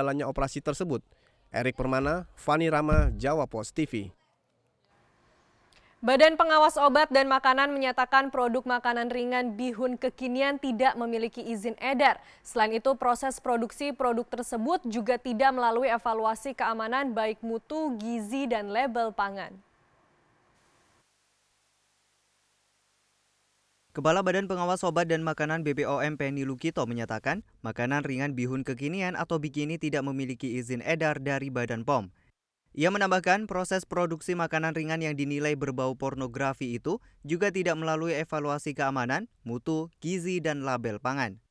jalannya operasi tersebut. Erik Permana, Fani Rama, Jawa Pos TV. Badan Pengawas Obat dan Makanan menyatakan produk makanan ringan bihun kekinian tidak memiliki izin edar. Selain itu, proses produksi produk tersebut juga tidak melalui evaluasi keamanan baik mutu, gizi, dan label pangan. Kepala Badan Pengawas Obat dan Makanan BPOM Penny Lukito menyatakan, makanan ringan bihun kekinian atau bikini tidak memiliki izin edar dari Badan POM. Ia menambahkan proses produksi makanan ringan yang dinilai berbau pornografi itu juga tidak melalui evaluasi keamanan, mutu, gizi, dan label pangan.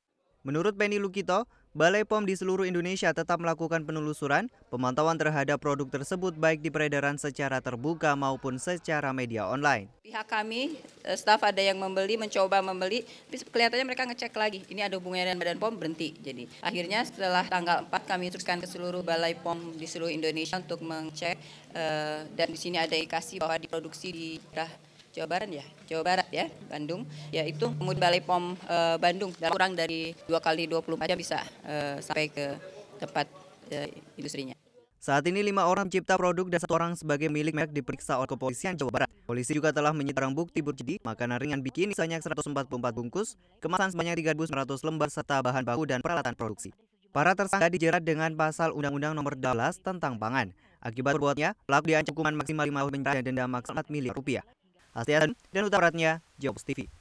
Menurut Penny Lukito, Balai POM di seluruh Indonesia tetap melakukan penelusuran, pemantauan terhadap produk tersebut baik di peredaran secara terbuka maupun secara media online. Pihak kami, eh, staf ada yang membeli, mencoba membeli, tapi kelihatannya mereka ngecek lagi, ini ada hubungannya dengan Badan POM, berhenti. Jadi akhirnya setelah tanggal 4 kami instruksikan ke seluruh Balai POM di seluruh Indonesia untuk mengecek, eh, dan di sini ada indikasi bahwa diproduksi di daerah Jawa Barat ya, Jawa Barat ya, Bandung, yaitu kemudian Balai POM e, Bandung dalam kurang dari dua kali 24 jam bisa e, sampai ke tempat e, industrinya. Saat ini lima orang pencipta produk dan satu orang sebagai milik merek diperiksa oleh kepolisian Jawa Barat. Polisi juga telah menyita barang bukti berjudi, makanan ringan bikini sebanyak 144 bungkus, kemasan sebanyak 3.900 lembar serta bahan baku dan peralatan produksi. Para tersangka dijerat dengan pasal Undang-Undang Nomor 12 tentang pangan. Akibat perbuatannya, pelaku diancam hukuman maksimal 5 tahun penjara dan denda maksimal 4 miliar rupiah. Astian dan Utaratnya, Jobs TV.